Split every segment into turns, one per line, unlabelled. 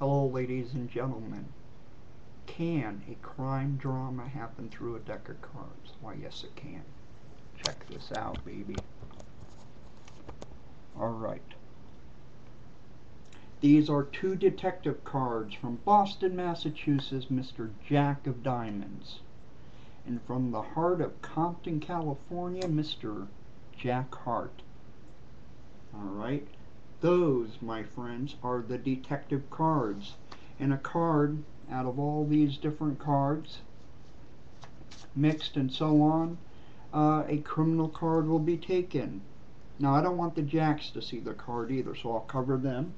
Hello, ladies and gentlemen. Can a crime drama happen through a deck of cards? Why, yes, it can. Check this out, baby. Alright. These are two detective cards from Boston, Massachusetts, Mr. Jack of Diamonds. And from the heart of Compton, California, Mr. Jack Heart. Alright. Those, my friends, are the detective cards. And a card out of all these different cards, mixed and so on, uh, a criminal card will be taken. Now I don't want the jacks to see the card either, so I'll cover them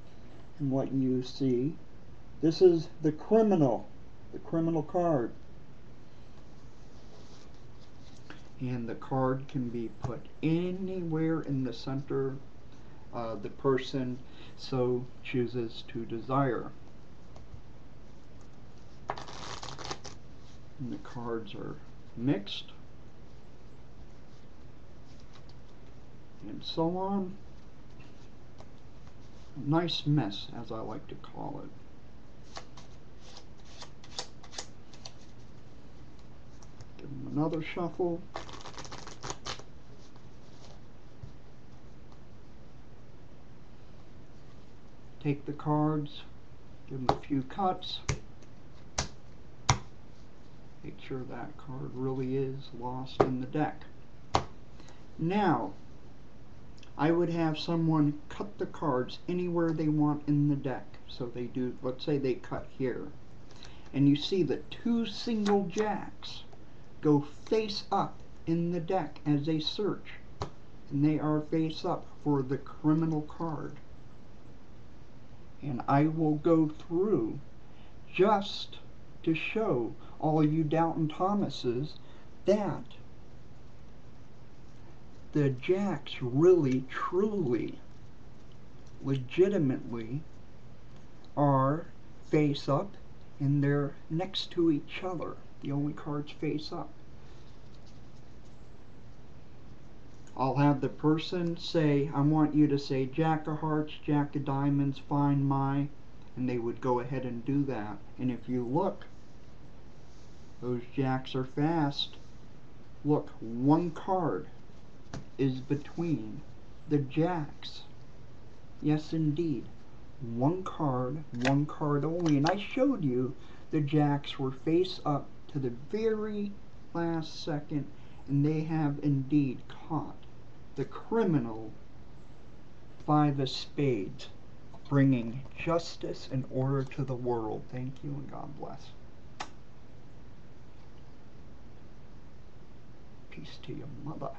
and what you see. This is the criminal, the criminal card. And the card can be put anywhere in the center uh, the person so chooses to desire. And the cards are mixed and so on. A nice mess, as I like to call it. Give them another shuffle. Take the cards, give them a few cuts. Make sure that card really is lost in the deck. Now, I would have someone cut the cards anywhere they want in the deck. So they do, let's say they cut here. And you see the two single jacks go face up in the deck as they search. And they are face up for the criminal card. And I will go through just to show all you Doubting Thomases that the jacks really, truly, legitimately are face up and they're next to each other. The only cards face up. I'll have the person say, I want you to say Jack of Hearts, Jack of Diamonds, find my, and they would go ahead and do that. And if you look, those jacks are fast. Look, one card is between the jacks. Yes, indeed. One card, one card only. And I showed you the jacks were face up to the very last second, and they have indeed caught the criminal by the spades, bringing justice and order to the world. Thank you and God bless. Peace to your mother.